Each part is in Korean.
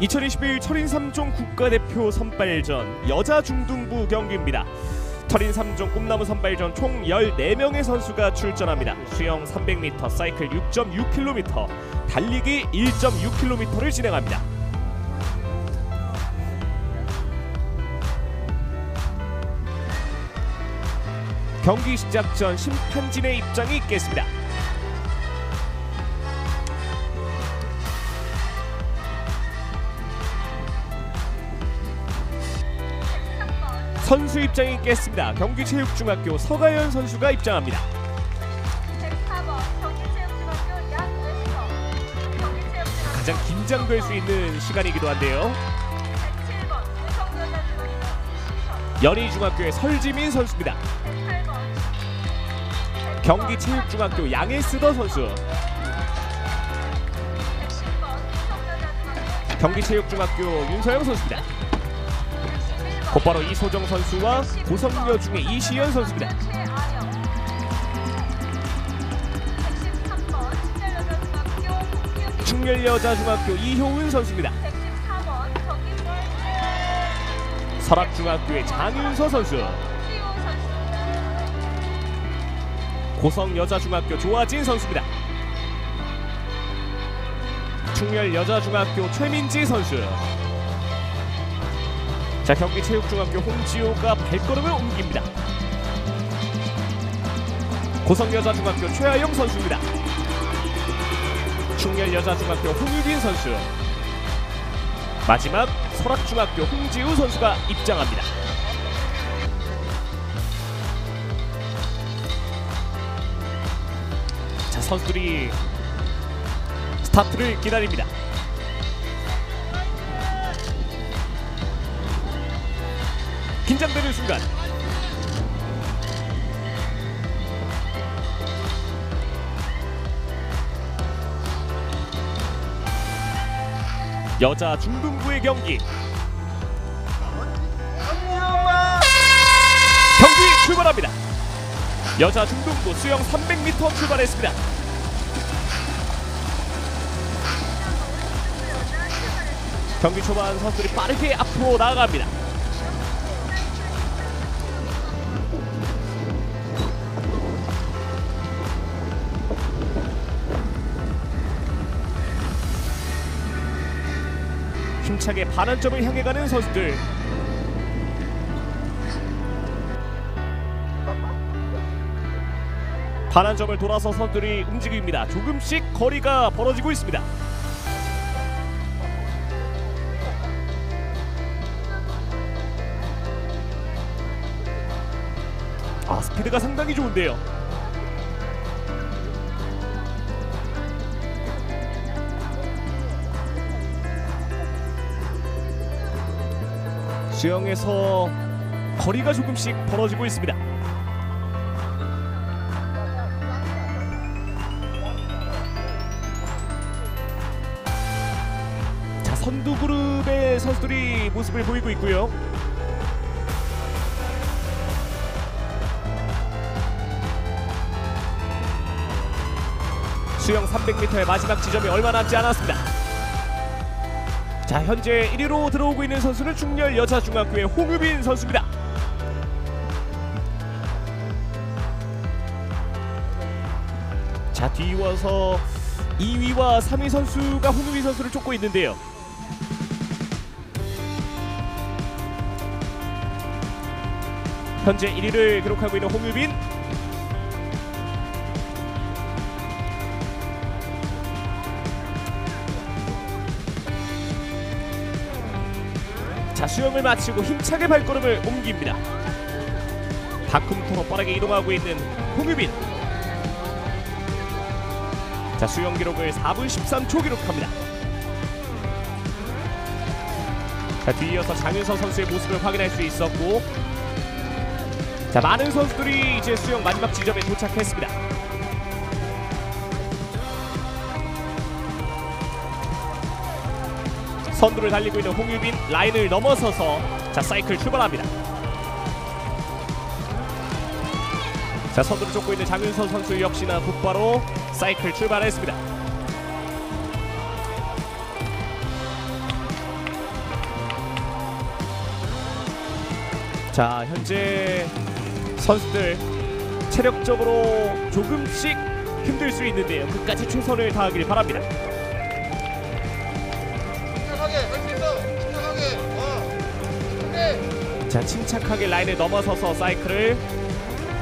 2021 철인 3종 국가대표 선발전 여자 중등부 경기입니다. 철인 3종 꿈나무 선발전 총 14명의 선수가 출전합니다. 수영 300m, 사이클 6.6km, 달리기 1.6km를 진행합니다. 경기 시작 전 심판진의 입장이 있겠습니다. 선수 입장이 있겠습니다. 경기체육중학교 서가연 선수가 입장합니다. 104번 경기체육중학교 양은서 경기체육중학교 가장 긴장될 수 있는 시간이기도 한데요. 107번 우성여자중학교 이시선 연희중학교의 설지민 선수입니다. 108번 경기체육중학교 양해스더 선수, 110번 우성여자중학교 경기체육중학교 윤서영 선수입니다. 111번 곧바로 이소정 선수와 고성여 중의 이시연 선수입니다. 최아영 113번 신열여자중학교 홍기훈 충렬여자중학교 이효은 선수입니다. 114번 정기골 설악중학교의 장윤서 선수 고성여자중학교 조아진 선수입니다. 충렬여자중학교 최민지 선수. 자 경기 체육중학교 홍지호가 발걸음을 옮깁니다. 고성여자중학교 최하영 선수입니다. 충렬여자중학교 홍유빈 선수. 마지막 설악중학교 홍지우 선수가 입장합니다. 자 선수들이 스타트를 기다립니다. 긴장되는 순간 여자 중등부의 경기 경기 출발합니다. 여자 중등부 수영 300m 출발했습니다. 경기 초반 선수들이 빠르게 앞으로 나아갑니다. 힘차게 반환점을 향해 가는 선수들. 반환점을 돌아서 선수들이 움직입니다. 조금씩 거리가 벌어지고 있습니다. 아 스피드가 상당히 좋은데요. 수영에서 거리가 조금씩 벌어지고 있습니다. 자 선두 그룹의 선수들이 모습을 보이고 있고요. 수영 300m의 마지막 지점이 얼마 남지 않았습니다. 자 현재 1위로 들어오고 있는 선수는 중열 여자 중학교의 홍유빈 선수입니다. 자 뒤이어서 2위와 3위 선수가 홍유빈 선수를 쫓고 있는데요. 현재 1위를 기록하고 있는 홍유빈 수영을 마치고 힘차게 발걸음을 옮깁니다. 다크부터 빠르게 이동하고 있는 홍유빈. 자 수영 기록을 4분 13초 기록합니다. 자 뒤이어서 장윤서 선수의 모습을 확인할 수 있었고 자 많은 선수들이 이제 수영 마지막 지점에 도착했습니다. 선두를 달리고 있는 홍유빈 라인을 넘어서서 자 사이클 출발합니다. 자 선두를 쫓고 있는 장윤선 선수 역시나 곧바로 사이클 출발했습니다. 자 현재 선수들 체력적으로 조금씩 힘들 수 있는데요. 끝까지 최선을 다하길 바랍니다. 침착하게 라인을 넘어서서 사이클을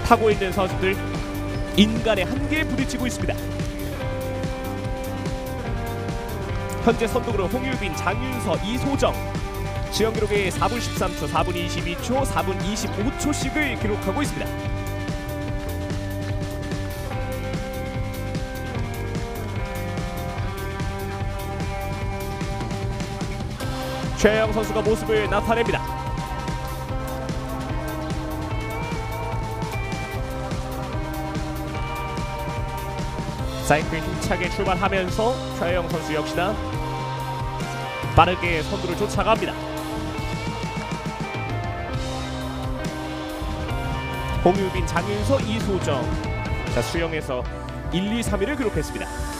타고 있는 선수들 인간의 한계에 부딪히고 있습니다. 현재 선두그룹 홍유빈, 장윤서, 이소정 지연 기록에 4분 13초, 4분 22초, 4분 25초씩을 기록하고 있습니다. 최영 선수가 모습을 나타냅니다. 사이클 힘차게 출발하면서 최영 선수 역시나 빠르게 선두를 쫓아갑니다. 홍유빈, 장윤서, 이소정 자 수영에서 1, 2, 3위를 기록했습니다.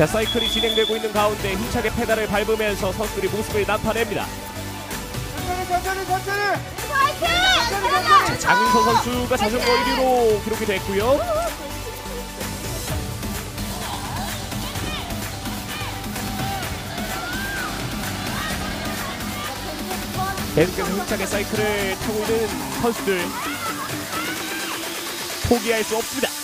자 사이클이 진행되고 있는 가운데 힘차게 페달을 밟으면서 선수들이 모습을 나타냅니다. 천천히 천천히 천천히 장윤서 선수가 자전거 1위로 기록이 됐고요. 계속해서 힘차게 사이클을 타고 있는 선수들 포기할 수 없습니다.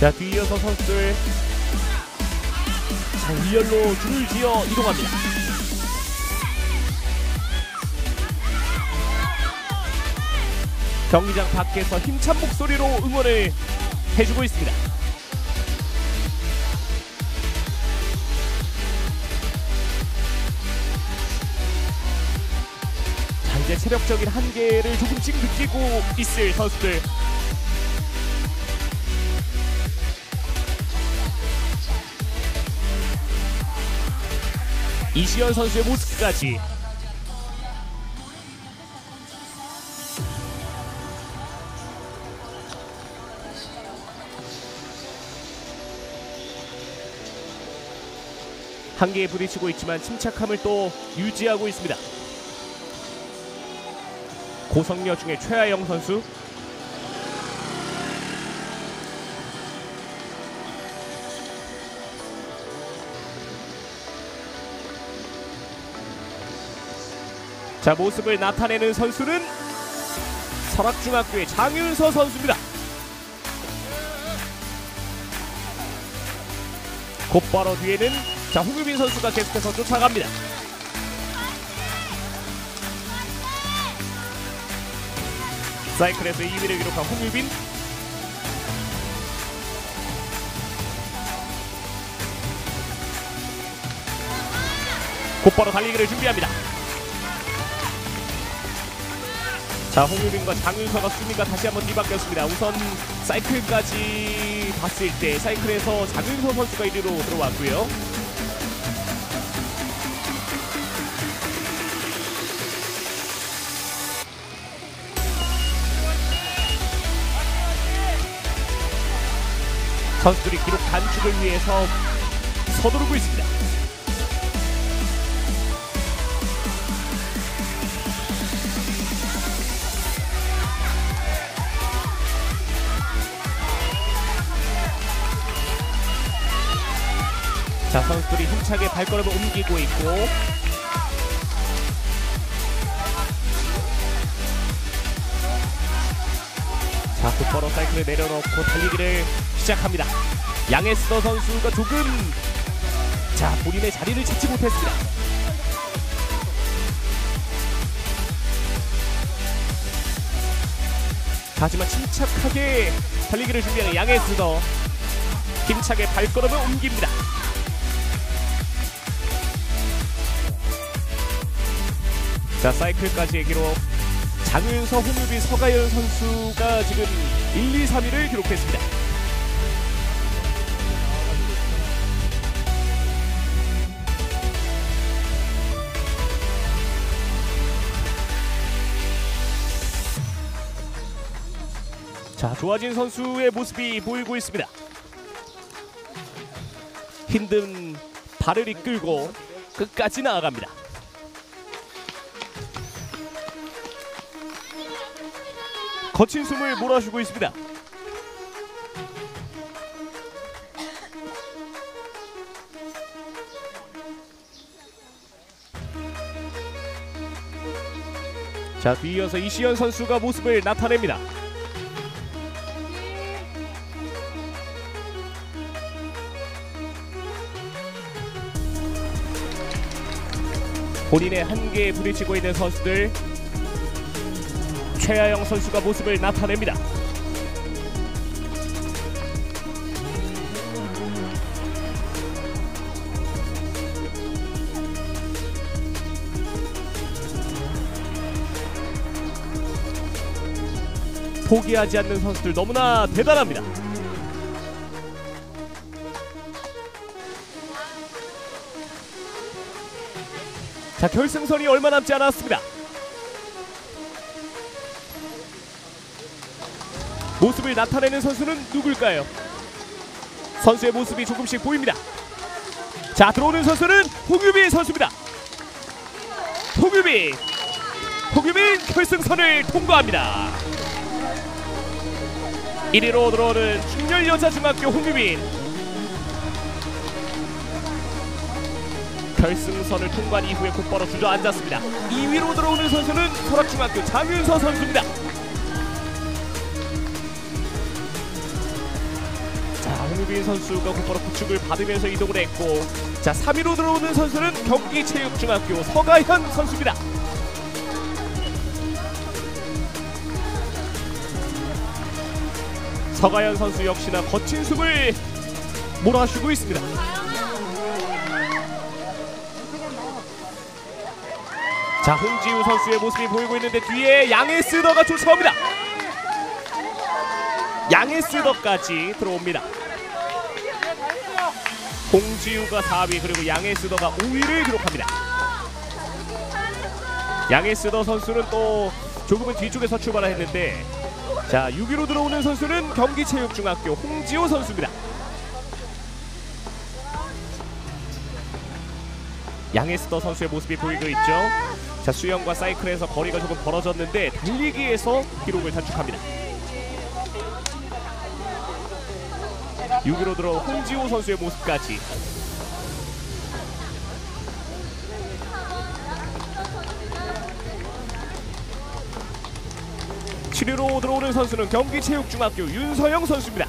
자 뒤이어서 선수들 자 일렬로 줄을 지어 이동합니다. 경기장 밖에서 힘찬 목소리로 응원을 해주고 있습니다. 자 이제 체력적인 한계를 조금씩 느끼고 있을 선수들 이시연 선수의 모습까지 한계에 부딪히고 있지만 침착함을 또 유지하고 있습니다. 고성녀 중에 최하영 선수 자 모습을 나타내는 선수는 설악중학교의 장윤서 선수입니다. 곧바로 뒤에는 자 홍유빈 선수가 계속해서 쫓아갑니다. 사이클에서 2위를 기록한 홍유빈 곧바로 달리기를 준비합니다. 자 홍유빈과 장윤서가 순위가 다시 한번 뒤바뀌었습니다. 우선 사이클까지 봤을 때 사이클에서 장윤서 선수가 1위로 들어왔고요. 선수들이 기록 단축을 위해서 서두르고 있습니다. 자 선수들이 힘차게 발걸음을 옮기고 있고. 자 곧바로 사이클을 내려놓고 달리기를 시작합니다. 양에스더 선수가 조금 자 본인의 자리를 찾지 못했습니다. 하지만 침착하게 달리기를 준비하는 양에스더. 힘차게 발걸음을 옮깁니다 자 사이클까지의 기록 장윤서, 홍유비, 서가연 선수가 지금 1, 2, 3위를 기록했습니다. 자 조아진 선수의 모습이 보이고 있습니다. 힘든 발을 이끌고 끝까지 나아갑니다. 거친 숨을 몰아쉬고 있습니다. 자, 뒤이어서 이시연 선수가 모습을 나타냅니다. 본인의 한계에 부딪히고 있는 선수들 최하영 선수가 모습을 나타냅니다. 포기하지 않는 선수들 너무나 대단합니다. 자 결승선이 얼마 남지 않았습니다. 모습을 나타내는 선수는 누굴까요? 선수의 모습이 조금씩 보입니다. 자 들어오는 선수는 홍유빈 선수입니다. 홍유빈, 홍유빈 결승선을 통과합니다. 1위로 들어오는 중열 여자 중학교 홍유빈 결승선을 통과한 이후에 곧바로 주저앉았습니다. 2위로 들어오는 선수는 설악중학교 장윤서 선수입니다. 자, 홍유빈 선수가 곧바로 구축을 받으면서 이동을 했고 자, 3위로 들어오는 선수는 경기체육중학교 서가현 선수입니다. 서가현 선수 역시나 거친 숨을 몰아쉬고 있습니다. 자, 홍지우 선수의 모습이 보이고 있는데 뒤에 양에스더가 쫓아옵니다. 양에스더까지 들어옵니다. 홍지우가 4위 그리고 양에스더가 5위를 기록합니다. 양에스더 선수는 또 조금은 뒤쪽에서 출발을 했는데 자 6위로 들어오는 선수는 경기체육중학교 홍지호 선수입니다. 양에스더 선수의 모습이 보이고 있죠. 자 수영과 사이클에서 거리가 조금 벌어졌는데 달리기에서 기록을 단축합니다. 6위로 들어 홍지호 선수의 모습까지 칠위로 들어오는 선수는 경기체육중학교 윤서영 선수입니다.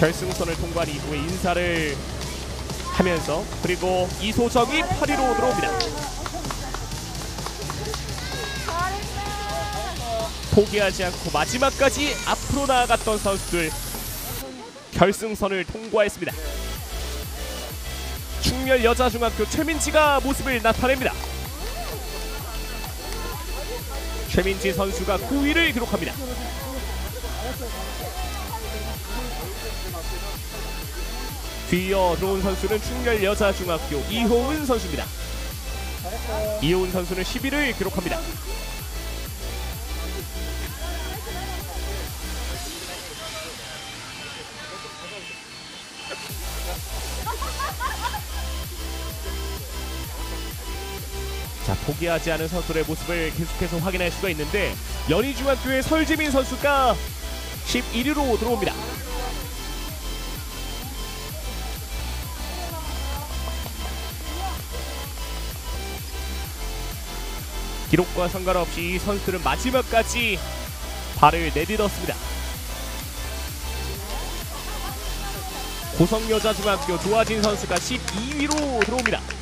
결승선을 통과한 이후에 인사를 하면서 그리고 이소정이 8위로 들어옵니다. 포기하지 않고 마지막까지 앞으로 나아갔던 선수들 결승선을 통과했습니다. 충렬 여자중학교 최민지가 모습을 나타냅니다. 최민지 선수가 9위를 기록합니다. 뒤이어 들어온 선수는 충렬 여자중학교 이호은 선수입니다. 이호은 선수는 10위를 기록합니다. 자 포기하지 않은 선수들의 모습을 계속해서 확인할 수가 있는데 연희중학교의 설지민 선수가 11위로 들어옵니다. 기록과 상관없이 이 선수들은 마지막까지 발을 내딛었습니다. 고성여자중학교 조아진 선수가 12위로 들어옵니다.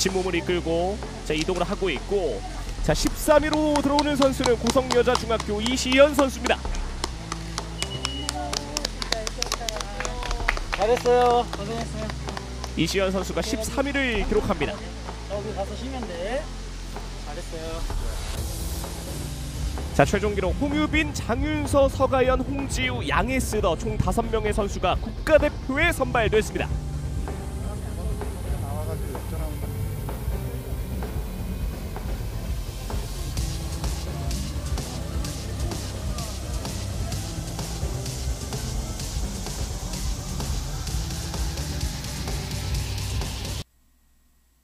지친 몸을 이끌고 자 이동을 하고 있고 자 13위로 들어오는 선수는 고성여자중학교 이시연 선수입니다. 잘했어요. 고생했어요. 이시연 선수가 13위를 기록합니다. 여기 가서 쉬면 돼. 잘했어요. 자 최종 기록 홍유빈, 장윤서, 서가연, 홍지우, 양에스더 총 5명의 선수가 국가대표에 선발됐습니다.